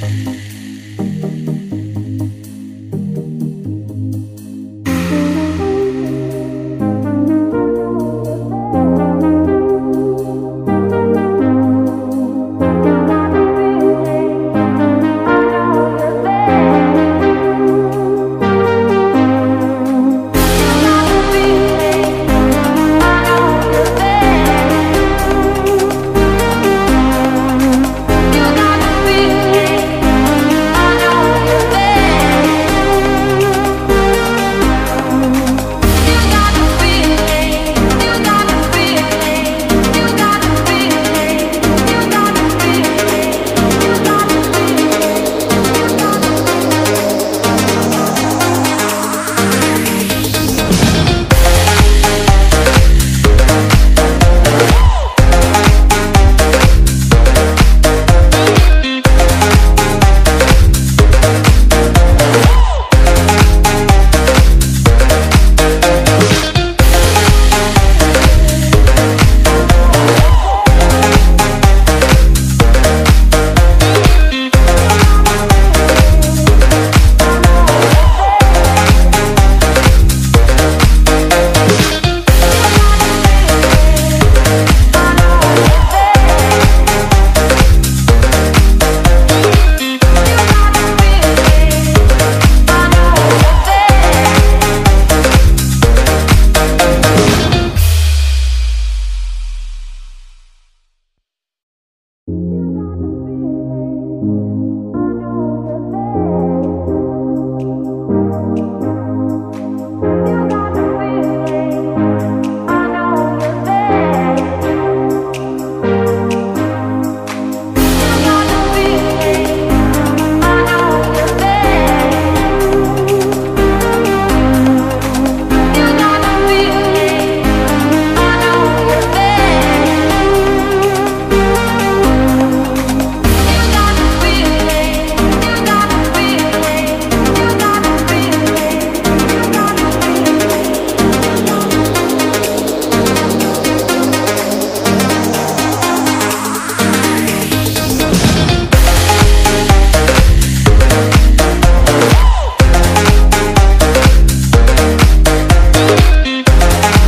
Bye.